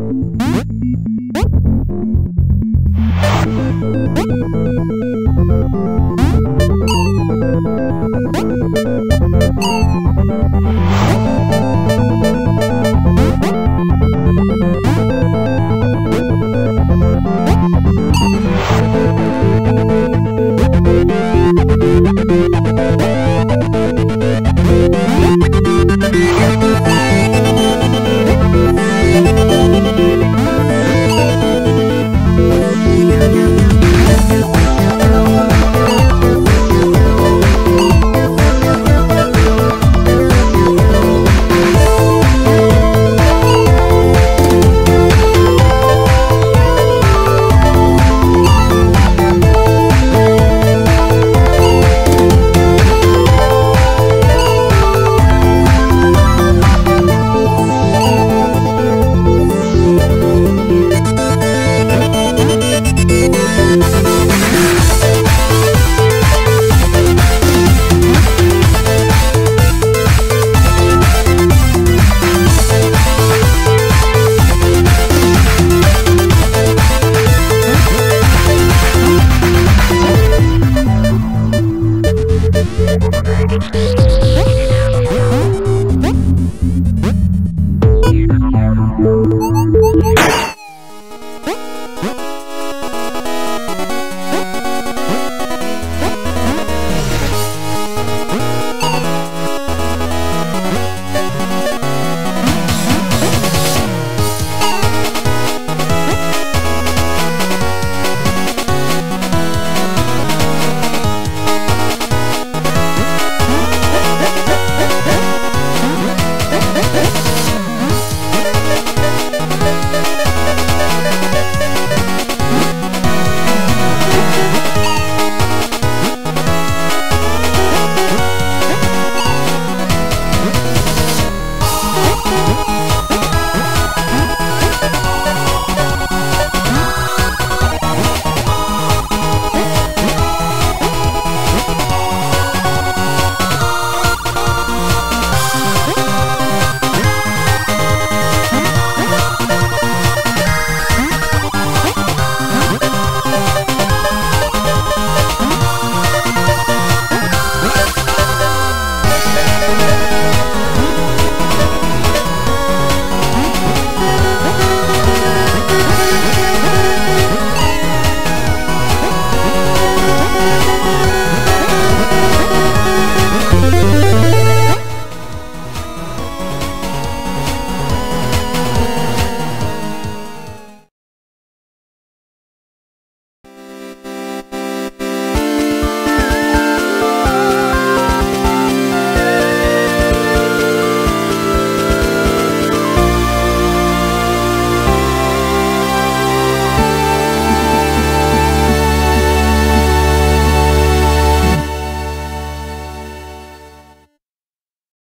Música